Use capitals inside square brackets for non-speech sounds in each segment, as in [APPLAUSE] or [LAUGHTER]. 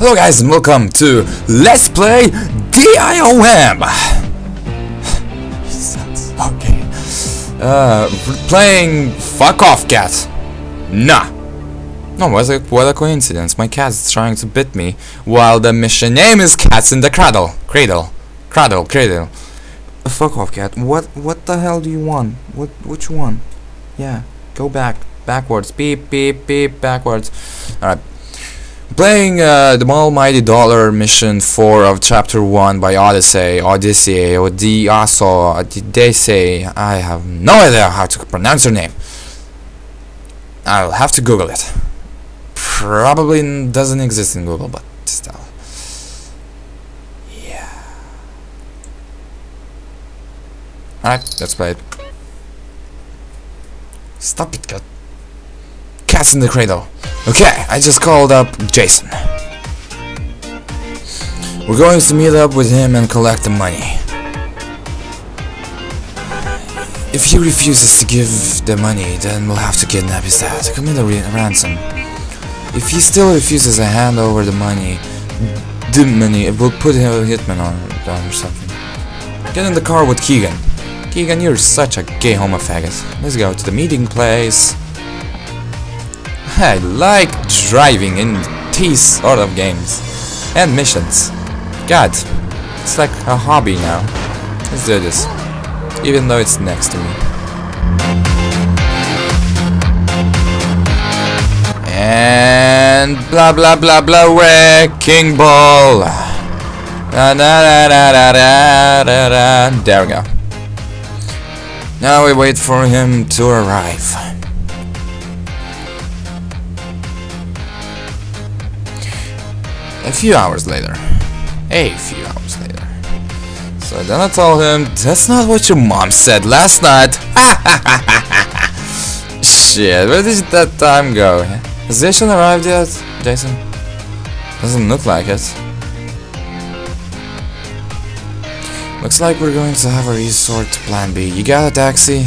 Hello guys and welcome to Let's Play DYOM! Okay. Uh, playing Fuck Off Cat. Nah. No, what a, what a coincidence. My cat is trying to bit me while the mission name is Cats in the Cradle. Cradle. Cradle, cradle. Fuck off, cat. What what the hell do you want? What which one? Yeah, go back. Backwards. Beep beep beep backwards. Alright. Playing uh, the Almighty Dollar Mission 4 of Chapter 1 by Odyssey, Odyssey, or Odyssey. I have no idea how to pronounce your name. I'll have to Google it. Probably doesn't exist in Google, but still. Yeah. Alright, let's play it. Stop it, cat. Cats in the cradle. Okay, I just called up Jason. We're going to meet up with him and collect the money. If he refuses to give the money, then we'll have to kidnap his dad, commit a ransom. If he still refuses to hand over the money, the money, we'll put him a hitman on or something. Get in the car with Keegan. Keegan, you're such a gay homo. Let's go to the meeting place. I like driving in these sort of games and missions. God, it's like a hobby now. Let's do this, even though it's next to me. And blah blah blah blah wrecking ball. Da, da, da, da, da, da, da. There we go. Now we wait for him to arrive. A few hours later. A few hours later. So then I told him, that's not what your mom said last night. [LAUGHS] Shit, where did that time go? Has Jason arrived yet? Jason? Doesn't look like it. Looks like we're going to have a resort to plan B. You got a taxi?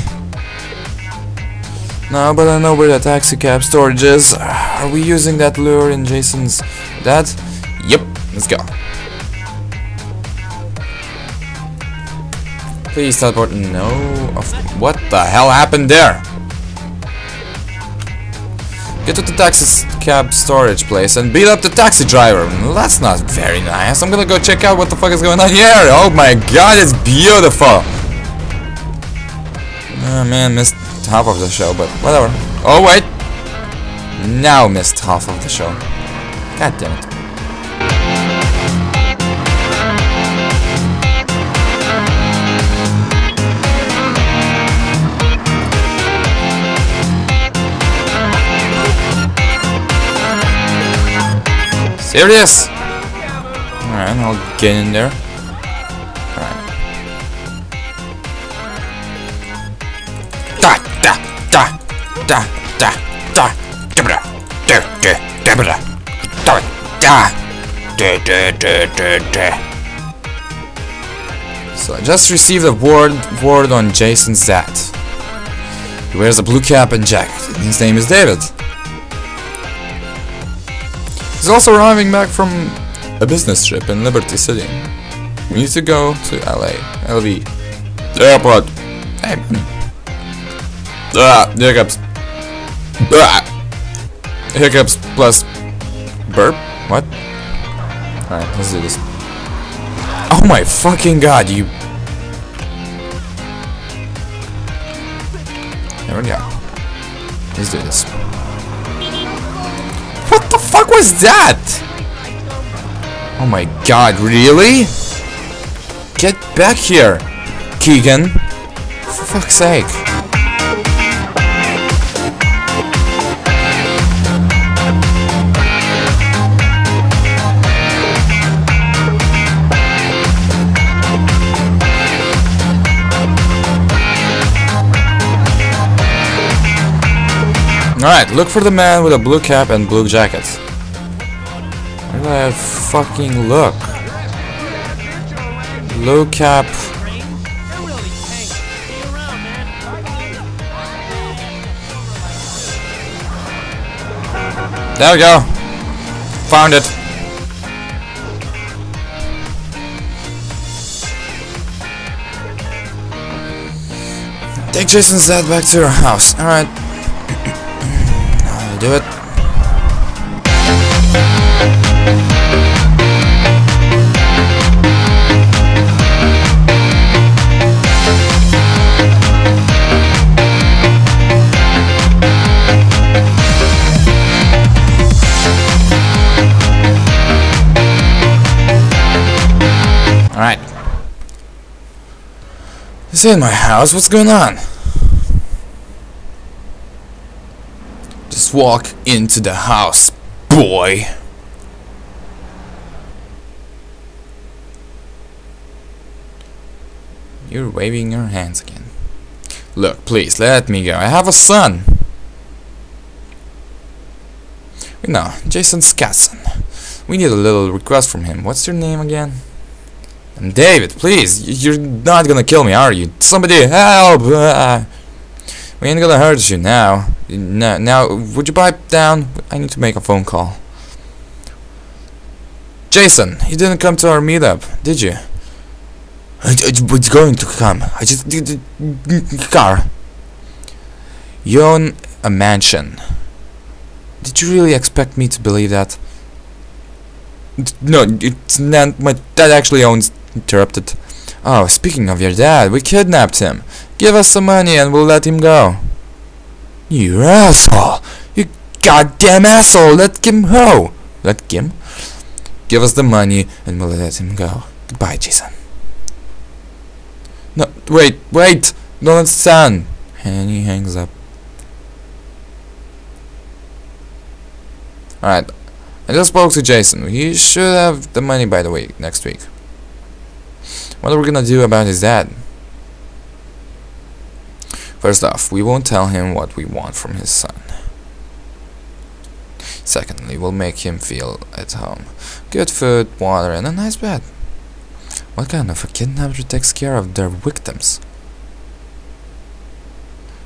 No, but I know where the taxi cab storage is. Are we using that lure in Jason's dad? Let's go. Please teleport. No. What the hell happened there? Get to the taxi cab storage place and beat up the taxi driver. That's not very nice. I'm gonna go check out what the fuck is going on here. Oh my god, it's beautiful. Oh man, missed half of the show, but whatever. Oh wait. Now missed half of the show. God damn it. Serious? Alright, I'll get in there. Alright. Da da da da da da da da da da da da da da da da da So I just received a word word on Jason's dad. He wears a blue cap and jacket. His name is David. He's also arriving back from a business trip in Liberty City. We need to go to LA. LV. Airport. Hey. Ah, hiccups. Ah. Hiccups plus burp? What? Alright, let's do this. Oh my fucking god, you. There we go. Let's do this. What the fuck was that? Oh my god, really? Get back here, Keegan. For fuck's sake. Alright, look for the man with a blue cap and blue jacket. Where do I fucking look? Blue cap. There we go. Found it. Take Jason's dad back to your house. Alright. Do it. Alright. This ain't my house. What's going on? Walk into the house, boy. You're waving your hands again. Look, please, let me go. I have a son. No, Jason Scatson. We need a little request from him. What's your name again? I'm David, please. You're not gonna kill me, are you? Somebody help! Ah. We ain't gonna hurt you now. No, now, would you pipe down? I need to make a phone call. Jason, you didn't come to our meetup, did you? I, I was going to come. I just did the car. You own a mansion. Did you really expect me to believe that? No, it's not. My dad actually owns. Interrupted. Oh, speaking of your dad, we kidnapped him. Give us some money and we'll let him go. You asshole! You goddamn asshole! Let him go! Let him? Give us the money and we'll let him go. Goodbye, Jason. No, wait, wait! Don't understand! And he hangs up. Alright, I just spoke to Jason. He should have the money by the way, next week. What are we gonna do about his dad? First off, we won't tell him what we want from his son. Secondly, we'll make him feel at home. Good food, water, and a nice bed. What kind of a kidnapper takes care of their victims?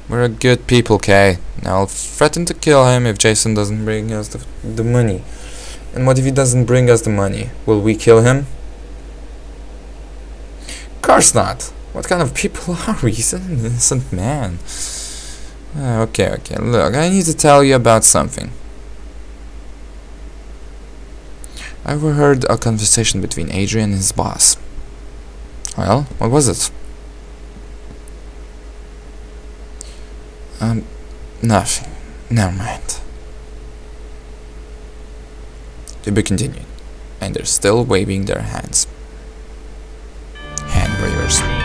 We're a good people, Kay. Now I'll threaten to kill him if Jason doesn't bring us the, the money. And what if he doesn't bring us the money? Will we kill him? Of course not. What kind of people [LAUGHS] are we? He's an innocent man. Ah, okay, okay. Look, I need to tell you about something. I overheard a conversation between Adrian and his boss. Well, what was it? Um, nothing. Never mind. To be continued. And they're still waving their hands. Hand wavers.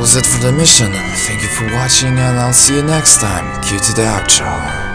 Was it for the mission. Thank you for watching and I'll see you next time. Cue to the outro.